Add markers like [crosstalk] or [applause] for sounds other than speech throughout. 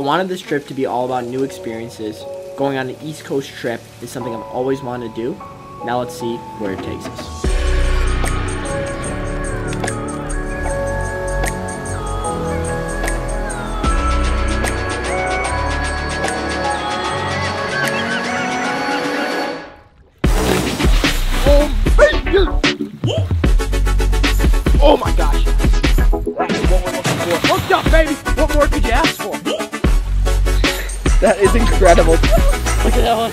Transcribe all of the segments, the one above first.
wanted this trip to be all about new experiences. Going on an East Coast trip is something I've always wanted to do. Now let's see where it takes us. Is incredible. Look at that one.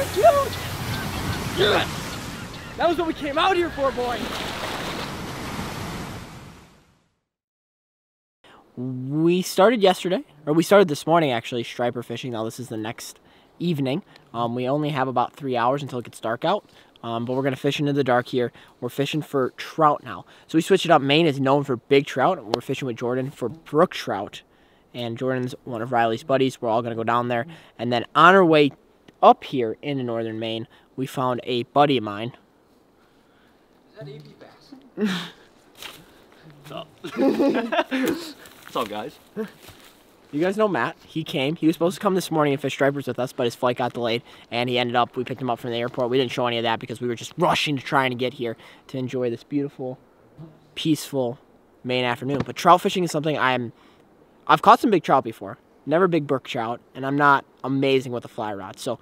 That was what we came out here for, boy. We started yesterday, or we started this morning actually, striper fishing. Now this is the next evening. Um, we only have about three hours until it gets dark out. Um, but we're going to fish into the dark here. We're fishing for trout now. So we switched it up. Maine is known for big trout. We're fishing with Jordan for brook trout. And Jordan's one of Riley's buddies. We're all going to go down there. And then on our way up here into northern Maine, we found a buddy of mine. Is that AB Bass? What's up? What's up, guys? You guys know Matt. He came. He was supposed to come this morning and fish stripers with us, but his flight got delayed, and he ended up. We picked him up from the airport. We didn't show any of that because we were just rushing to trying to get here to enjoy this beautiful, peaceful Maine afternoon. But trout fishing is something I'm. I've caught some big trout before, never big brook trout, and I'm not amazing with a fly rod. So,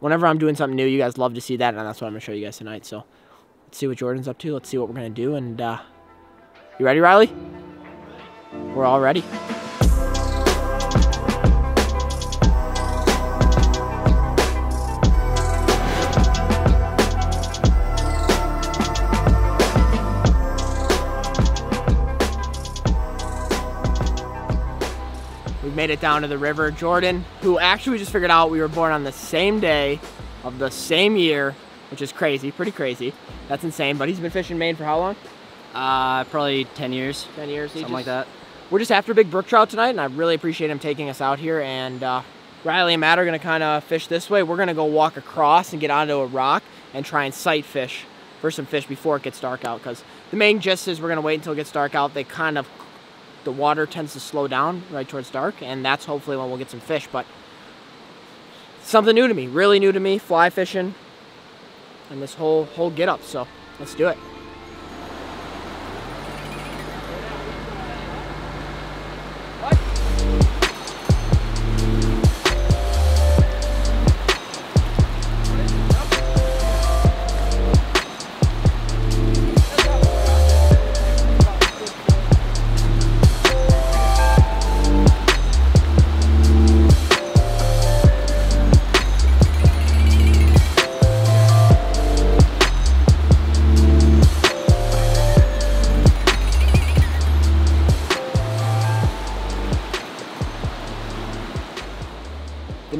whenever I'm doing something new, you guys love to see that, and that's what I'm gonna show you guys tonight. So, let's see what Jordan's up to. Let's see what we're gonna do, and uh, you ready, Riley? We're all ready. Made it down to the river. Jordan, who actually just figured out we were born on the same day of the same year, which is crazy, pretty crazy. That's insane, but he's been fishing Maine for how long? Uh, probably 10 years, 10 years. Something like that. We're just after a big brook trout tonight, and I really appreciate him taking us out here. And uh, Riley and Matt are gonna kind of fish this way. We're gonna go walk across and get onto a rock and try and sight fish for some fish before it gets dark out. Because the main gist is we're gonna wait until it gets dark out. They kind of the water tends to slow down right towards dark, and that's hopefully when we'll get some fish. But something new to me, really new to me, fly fishing, and this whole whole get up. So let's do it.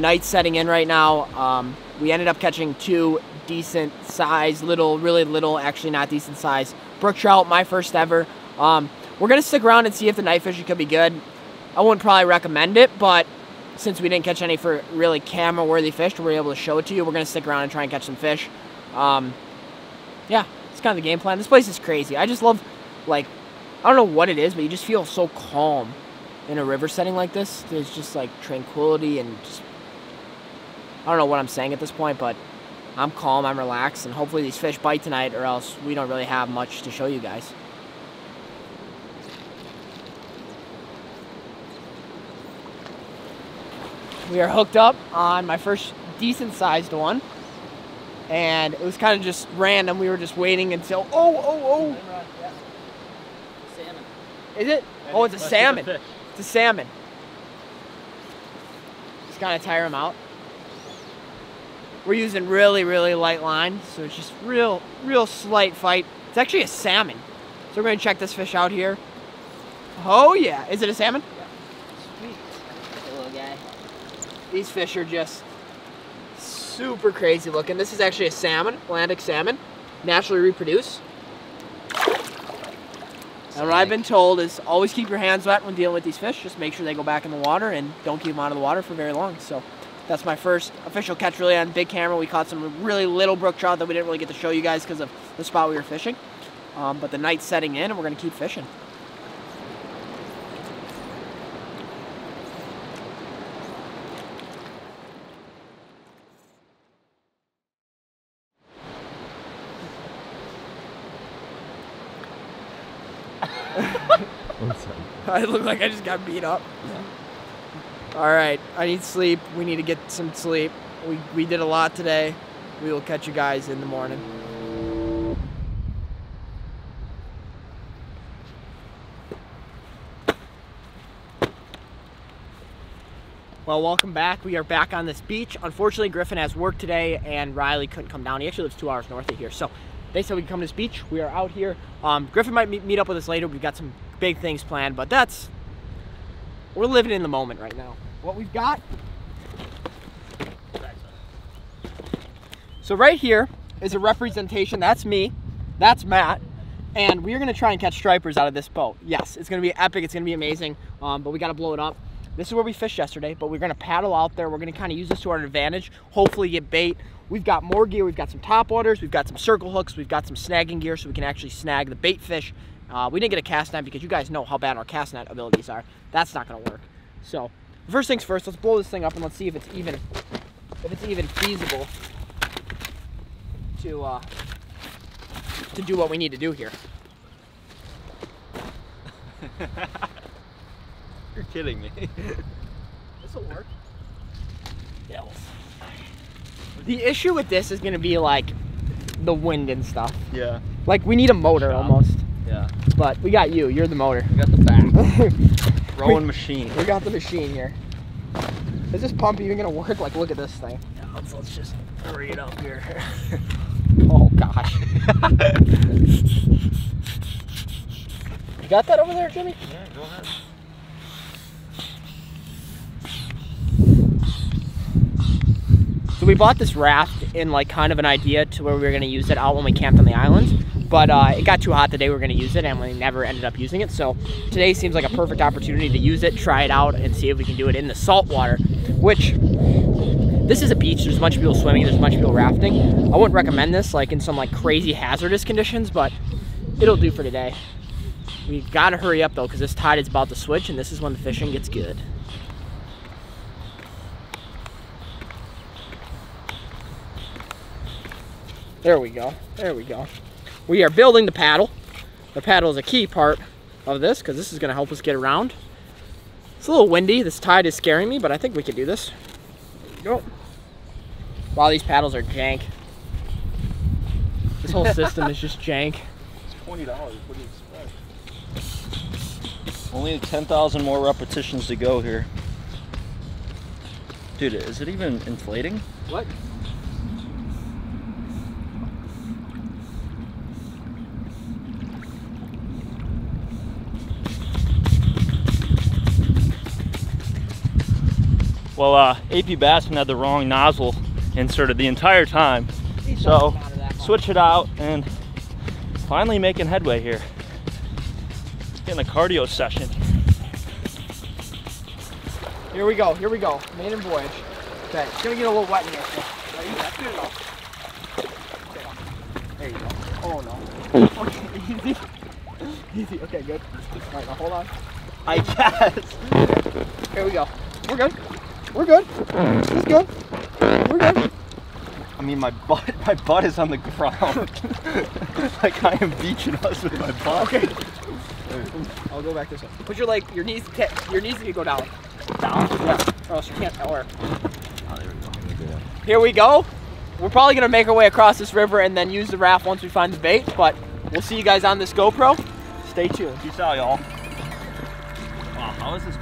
Night's setting in right now. Um, we ended up catching two decent size, little, really little, actually not decent size brook trout, my first ever. Um, we're gonna stick around and see if the night fishing could be good. I wouldn't probably recommend it, but since we didn't catch any for really camera worthy fish, we were able to show it to you. We're gonna stick around and try and catch some fish. Um, yeah, it's kind of the game plan. This place is crazy. I just love, like, I don't know what it is, but you just feel so calm in a river setting like this. There's just like tranquility and just I don't know what I'm saying at this point, but I'm calm, I'm relaxed, and hopefully these fish bite tonight, or else we don't really have much to show you guys. We are hooked up on my first decent sized one, and it was kind of just random. We were just waiting until, oh, oh, oh. Salmon. oh, is it? Oh, it's a salmon. It's a salmon. Just kind of tire them out. We're using really, really light line, so it's just real, real slight fight. It's actually a salmon. So we're gonna check this fish out here. Oh yeah, is it a salmon? Sweet. little guy. These fish are just super crazy looking. This is actually a salmon, Atlantic salmon, naturally reproduce. And what I've been told is always keep your hands wet when dealing with these fish. Just make sure they go back in the water and don't keep them out of the water for very long. So that's my first official catch really on big camera. We caught some really little brook trout that we didn't really get to show you guys because of the spot we were fishing. Um, but the night's setting in and we're going to keep fishing. [laughs] I look like I just got beat up. Yeah. All right, I need sleep. We need to get some sleep. We we did a lot today. We will catch you guys in the morning. Well, welcome back. We are back on this beach. Unfortunately, Griffin has work today, and Riley couldn't come down. He actually lives two hours north of here, so they said we can come to this beach. We are out here. Um, Griffin might meet, meet up with us later. We've got some big things planned, but that's we're living in the moment right now. What we've got. So right here is a representation. That's me. That's Matt. And we're gonna try and catch stripers out of this boat. Yes, it's gonna be epic. It's gonna be amazing. Um, but we gotta blow it up. This is where we fished yesterday, but we're gonna paddle out there. We're gonna kind of use this to our advantage. Hopefully get bait. We've got more gear. We've got some top waters. We've got some circle hooks. We've got some snagging gear so we can actually snag the bait fish. Uh, we didn't get a cast net because you guys know how bad our cast net abilities are. That's not gonna work. So first things first, let's blow this thing up and let's see if it's even, if it's even feasible to uh, to do what we need to do here. [laughs] You're kidding me. [laughs] This will work. Yeah. The issue with this is gonna be like the wind and stuff. yeah. Like we need a motor Yeah. almost, Yeah. but we got you. You're the motor. We got the back. [laughs] Rowing machine. we got the machine here. Is this pump even gonna work? Like, look at this thing. let's, let's just hurry it up here. [laughs] oh gosh. [laughs] you got that over there, Jimmy? Yeah, go ahead. So we bought this raft in like kind of an idea to where we were gonna use it out when we camped on the island. But uh, it got too hot the day we were gonna use it and we never ended up using it. So today seems like a perfect opportunity to use it, try it out, and see if we can do it in the salt water, which this is a beach, there's a bunch of people swimming, there's a bunch of people rafting. I wouldn't recommend this like in some like crazy hazardous conditions, but it'll do for today. We gotta hurry up though, because this tide is about to switch and this is when the fishing gets good. There we go. There we go. We are building the paddle. The paddle is a key part of this because this is going to help us get around. It's a little windy. This tide is scaring me, but I think we can do this. Go. Wow, these paddles are jank. This whole system is just jank. It's twenty dollars. What do you expect? Only ten thousand more repetitions to go here. Dude, is it even inflating? What? Well, uh, AP Bassman had the wrong nozzle inserted the entire time. So, switch it out and finally making headway here. Getting a cardio session. Here we go. Here we go. Maiden voyage. Okay, it's gonna get a little wet in here. So. Ready? That's good enough. Okay. There you go. Oh no. [laughs] Okay, [laughs] easy. Easy. Okay, good. All right, now hold on. I guess. Here we go. We're good. We're good. This is good. We're good. I mean, my butt, [laughs] my butt is on the ground. [laughs] like I am beaching us with my butt. Okay. I'll go back this way. Put your leg, your knees, ca- your knees need to go down. Down? Yeah. Or else you can't. Or Oh, there we go. here we go. We're probably gonna make our way across this river and then use the raft once we find the bait. But we'll see you guys on this GoPro. Stay tuned. Peace out, y'all. Wow, how is this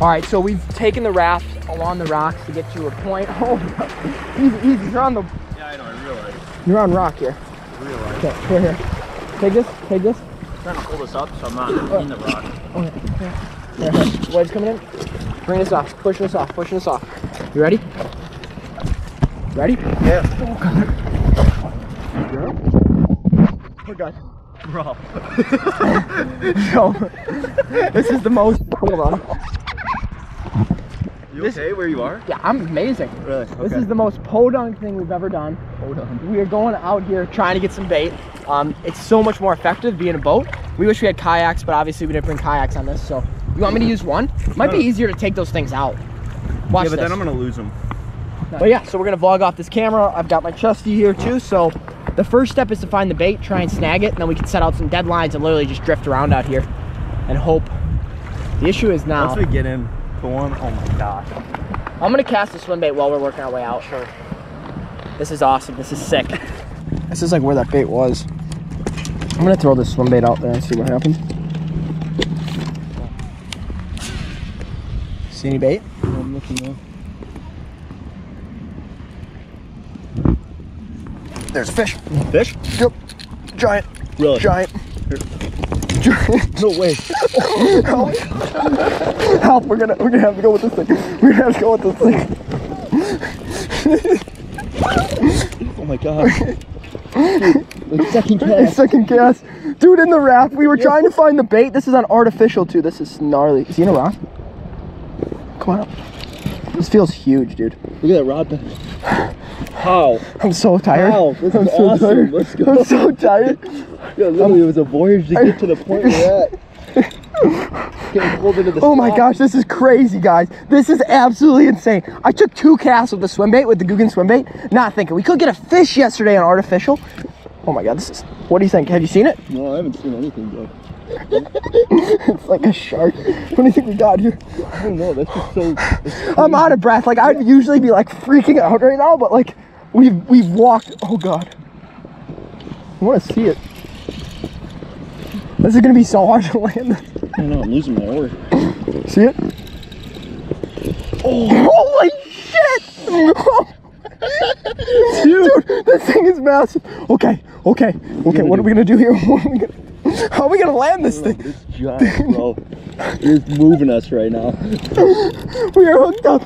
All right, so we've taken the raft along the rocks to get to a point. [laughs] Oh, easy, easy. You're on the, Yeah, I know. I realize. you're on rock here. I realize. Okay, here, here. Take this, take this. I'm trying to hold this up so I'm not in the rock. Okay, here, here. Waves coming in. Bring this off. Push this off. Push this off. You ready? Ready? Yeah. We're oh, good. Bro. [laughs] So, this is the most. Hold on. You This- okay where you are? Yeah, I'm amazing. Really? Okay. This is the most podunk thing we've ever done. Podunk. We are going out here trying to get some bait. Um, it's so much more effective being a boat. We wish we had kayaks, but obviously we didn't bring kayaks on this. So you want me to use one? It Might be easier to take those things out. Watch yeah, but this. then I'm gonna lose them. But yeah, so we're gonna vlog off this camera. I've got my trusty here too. So the first step is to find the bait, try and snag it, and then we can set out some deadlines and literally just drift around out here and hope. The issue is now. Once we get in one, oh my gosh. I'm gonna cast a swim bait while we're working our way out. Sure. This is awesome. This is sick. [laughs] This is like where that bait was. I'm gonna throw this swim bait out there and see what happens. See any bait? I'm looking now. There's a fish. Fish? Yep. Giant. Really? Giant. Giant. No way. Help. Help. We're gonna we're gonna have to go with this thing. We're gonna have to go with this thing. Oh my god. Like second cast. Second cast. Dude, in the raft, we were trying to find the bait. This is on artificial too. This is gnarly. Is he in a rock? Come on up. This feels huge, dude. Look at that rod bend. How? I'm so tired. Wow, this I'm so awesome. tired. Let's go. I'm so tired. Yeah, literally, um, it was a voyage to get to the point we're at. [laughs] Pulled into the Oh my gosh, this is crazy, guys. This is absolutely insane. I took two casts with the swim bait, with the Googan swim bait, not thinking we could get a fish yesterday on artificial. Oh my god, this is. What do you think? Have you seen it? No, I haven't seen anything, bro. It's like a shark. What do you think we got here? I don't know, that's just so... [laughs] I'm out of breath. Like I'd usually be like freaking out right now, but like we've we've walked. Oh god, I want to see it. This is gonna be so hard to land. I know. I'm losing my oar. See it? Oh, holy shit! Dude, this thing is massive. Okay, okay, okay. What are we gonna do here? [laughs] Are we gonna, how are we gonna land this thing? This giant, bro. It's moving us right now. [laughs] We are hooked up.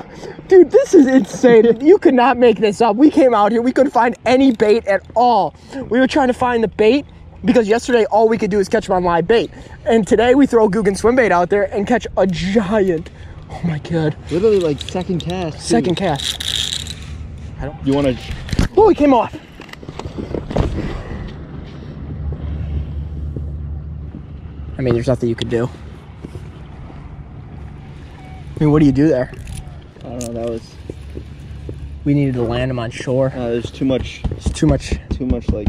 Dude, this is insane. [laughs] You could not make this up. We came out here, we couldn't find any bait at all. We were trying to find the bait because yesterday all we could do is catch them on live bait. And today we throw Googan swim bait out there and catch a giant. Oh my god. Literally, like second cast. too. Second cast. You want to? Oh, it came off. I mean, there's nothing you could do. I mean, what do you do there? I don't know. That was. We needed to land him on shore. Uh, there's too much. It's too much. Too much like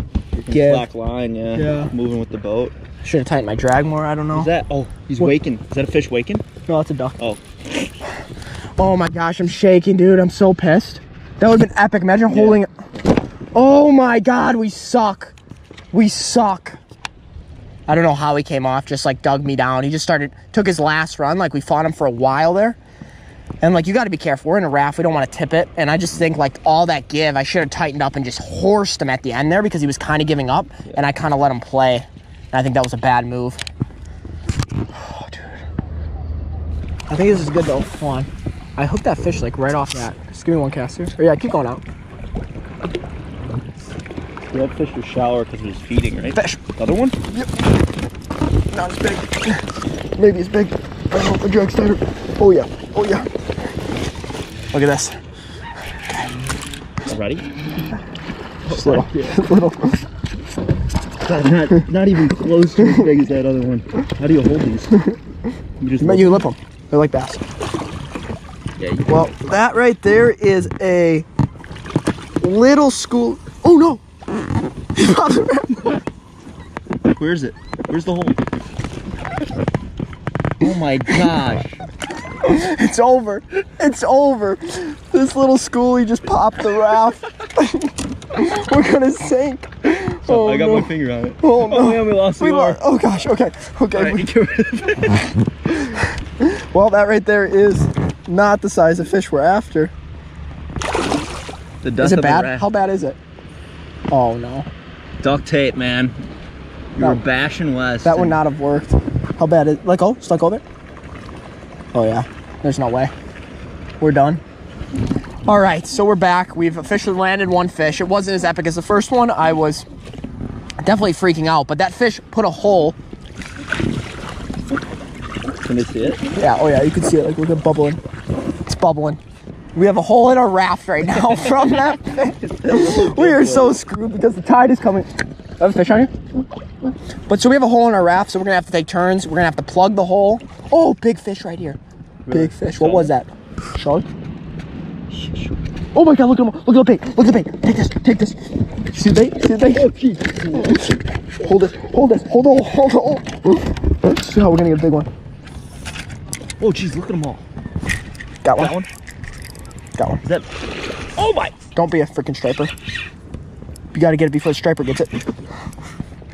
Give. slack line. Yeah. Yeah. Moving with the boat. Should have tightened my drag more. I don't know. Is that? Oh, he's What? waking. Is that a fish waking? no, that's a duck. Oh. Oh my gosh, I'm shaking, dude. I'm so pissed. That would have been epic. Imagine holding. Oh my god, we suck. We suck. I don't know how he came off. Just like dug me down. He just started took his last run. Like we fought him for a while there. And like you got to be careful. We're in a raft. We don't want to tip it. And I just think like all that give, I should have tightened up and just horsed him at the end there because he was kind of giving up, and I kind of let him play. And I think that was a bad move. Oh, dude. I think this is good though. Hold on. I hooked that fish like right off that. Just give me one cast here. Or yeah, keep going out. That fish was shallower because it was feeding, right? Fish. The other one? Not as big. Maybe it's big. I don't know. The drag's tighter. Oh yeah. Oh yeah. Look at this. Ready? Just little. [laughs] [laughs] Little. not, not even close to as big as that other one. How do you hold these? You just But you lip them. They're like bass. Yeah, you- Well, that right there is a little school. Oh no! He popped it. Where's it? Where's the hole? Oh my gosh. [laughs] It's over. It's over. This little schoolie just popped the raft. [laughs] We're gonna sink. Oh, I got no. my finger on it. Oh, oh no. yeah, we lost We the lo- oh gosh. Okay. Okay. Right, you get rid of it. [laughs] Well, that right there is not the size of fish we're after. The dust Is it bad? How bad is it? Oh no. Duct tape, man. You No. were bashing West. That would not have worked. How bad is Let go. Just let go there. Oh yeah. There's no way. We're done. All right, so we're back. We've officially landed one fish. It wasn't as epic as the first one. I was definitely freaking out, but that fish put a hole. Can you see it? Yeah. Oh yeah. You can see it. Like look at bubbling. It's bubbling. We have a hole in our raft right now [laughs] from that fish. We are so screwed because the tide is coming. I have a fish on here? But so we have a hole in our raft, so we're gonna have to take turns. We're gonna have to plug the hole. Oh, big fish right here. Big fish. What was that? Shark? Oh my god, look at him. Look at the bait. Look at the bait. Take this. Take this. See the bait? See the bait? Oh, jeez. Hold this. Hold this. Hold on. Hold on. Let's see how we're gonna get a big one. Oh, jeez, look at them all. Got one. That one? Got one. Is that? Oh my! Don't be a freaking striper. You gotta get it before the striper gets it.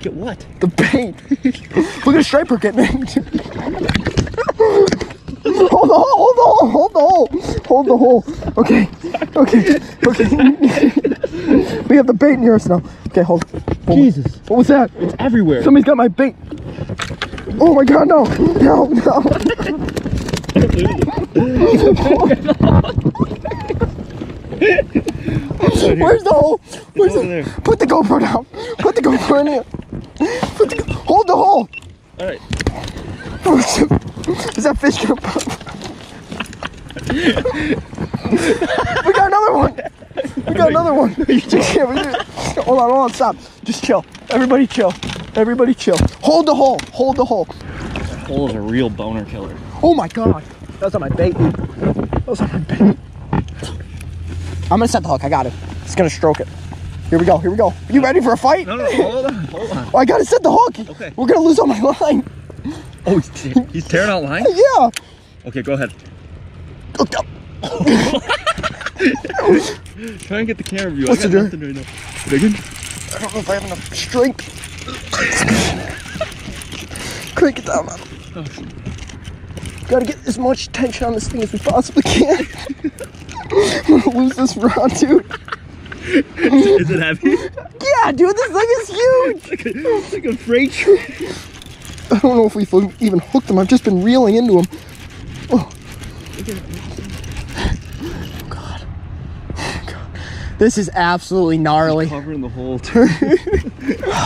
Get what? The bait. [laughs] Look at the striper getting it. Hold the hole, hold the hole, hold the hole, hold the hole. Okay, okay, okay. we have the bait near us now. Okay, hold. hold. Jesus. What was that? It's everywhere. Somebody's got my bait. Oh my god, no, no, no. Where's the hole? Where's the. Put the GoPro down. Put the GoPro in here. Put the, hold the hole. All right. Oh, Is that fish gonna pop? we got another one. We got another one. [laughs] Hold on, hold on, stop. Just chill. Everybody chill. Everybody chill. Hold the hole. Hold the hole. That Hole is a real boner killer. Oh my god. That was on my bait. That was on my bait. I'm gonna set the hook. I got it. It's gonna stroke it. Here we go. Here we go. You ready for a fight? No, no, hold on, hold on. Oh, I gotta set the hook. Okay. We're gonna lose on my line. Oh, he's, he's tearing out lines? Yeah. Okay, go ahead. Look [laughs] up. Try and get the camera view. What's I got nothing right now. Big? I don't know if I have enough strength. Crank it down, man. Oh, Gotta get as much tension on this thing as we possibly can. [laughs] I'm gonna lose this rod, dude. [laughs] Is it heavy? Yeah, dude, this thing is huge. It's like a, it's like a freight train. I don't know if we've even hooked them. I've just been reeling into them. Oh. God. God. This is absolutely gnarly. Covering the whole. [laughs]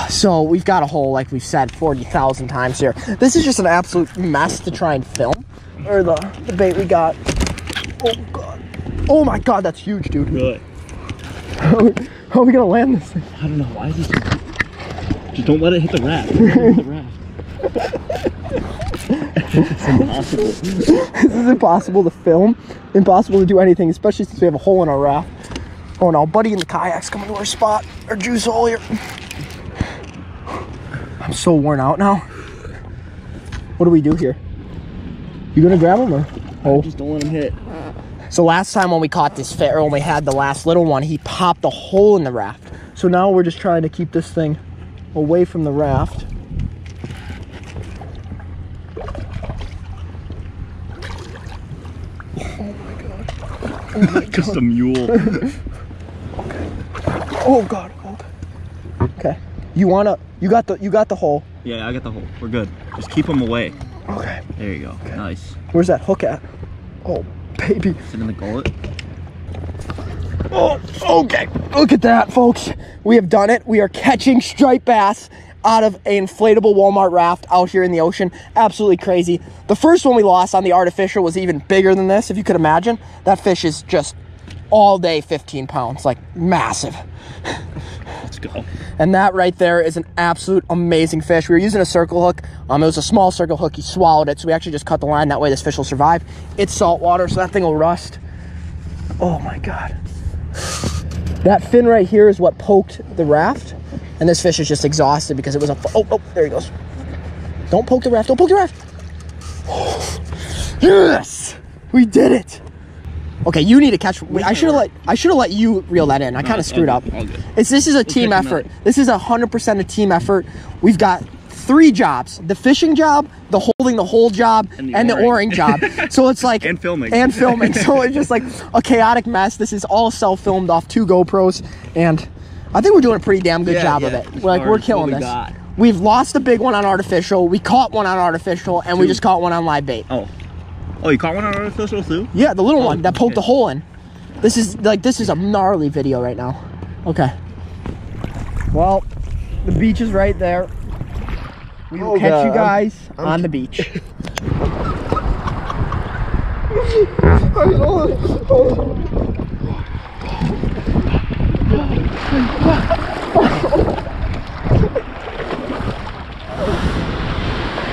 [laughs] So we've got a hole, like we've said 40,000 times here. This is just an absolute mess to try and film. Or the, the bait we got. Oh god. Oh my god, that's huge, dude. really? How are, we, how are we gonna land this thing? I don't know. Why is this? Just don't let it hit the raft. Don't let it hit the raft. it's impossible. This is impossible to film. Impossible to do anything, especially since we have a hole in our raft. Oh no, buddy in the kayak's coming to our spot. Our juice hole here. I'm so worn out now. What do we do here? You gonna grab him or? Oh. Just don't let him hit. So last time when we caught this fish, or when we had the last little one, he popped a hole in the raft. So now we're just trying to keep this thing away from the raft. [laughs] Just a mule. Oh god. Okay. Okay. You wanna? You got the? You got the hole. yeah, I got the hole. We're good. Just keep them away. Okay. There you go. Nice. Where's that hook at? Oh baby. Sit in the gullet. Oh. Okay. Look at that, folks. We have done it. We are catching striped bass out of an inflatable Walmart raft out here in the ocean. Absolutely crazy. The first one we lost on the artificial was even bigger than this, if you could imagine. That fish is just all day 15 pounds, like massive. Let's go. And that right there is an absolute amazing fish. We were using a circle hook. Um, it was a small circle hook. He swallowed it, so we actually just cut the line. That way, this fish will survive. It's salt water, so that thing will rust. Oh my god! That fin right here is what poked the raft, and this fish is just exhausted because it was a. Oh, oh, there he goes. Don't poke the raft. Don't poke the raft. Yes, we did it. Okay, you need to catch. I should have let. I should have let you reel that in. I kind of screwed all up. all. It's this is a team effort. This is a hundred percent a team effort. We've got three jobs: the fishing job, the holding the whole job, and And the, the oaring oaring. job. [laughs] So it's like And filming. and filming. So it's just like a chaotic mess. This is all self-filmed off two GoPros, and I think we're doing a pretty damn good Yeah, job of yeah, it. as Like we're killing we this. got. We've lost a big one on artificial. We caught one on artificial, and we just caught one on live bait. Oh. Oh, you caught one on artificial too? Yeah, the little Oh, one that poked okay. the hole in. This is like this is a gnarly video right now. Okay. Well, the beach is right there. We will Oh, catch you God. guys I'm- on the beach. [laughs]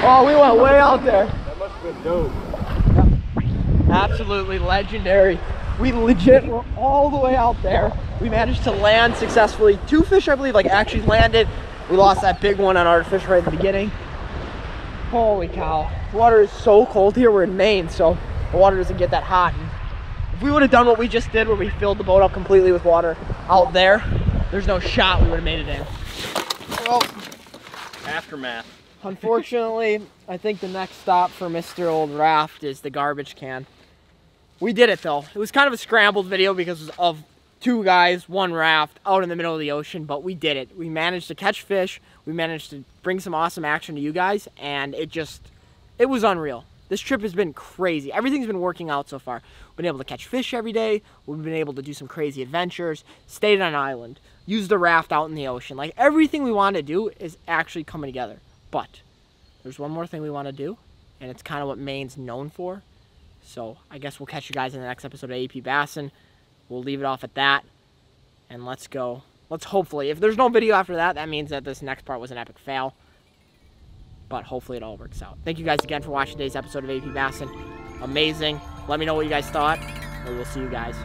Oh, we went way out there. That must have been dope. Absolutely legendary. We legit were all the way out there. We managed to land successfully. Two fish, I believe, like actually landed. We lost that big one on artificial right at the beginning. Holy cow. The water is so cold here. We're in Maine, so the water doesn't get that hot. And if we would have done what we just did, where we filled the boat up completely with water out there, there's no shot we would have made it in. Well, Aftermath. Unfortunately, I think the next stop for Mr. Old Raft is the garbage can. We did it though. It was kind of a scrambled video because of two guys, one raft out in the middle of the ocean, but we did it. We managed to catch fish. We managed to bring some awesome action to you guys, and it just, it was unreal. This trip has been crazy. Everything's been working out so far. We've been able to catch fish every day. We've been able to do some crazy adventures, stayed on an island, use the raft out in the ocean. Like everything we want to do is actually coming together. But there's one more thing we want to do, and it's kind of what Maine's known for. So I guess we'll catch you guys in the next episode of AP Bassin. We'll leave it off at that, and let's go. Let's hopefully, if there's no video after that, that means that this next part was an epic fail. But hopefully it all works out. Thank you guys again for watching today's episode of AP Bassin. Amazing. Let me know what you guys thought, and we'll see you guys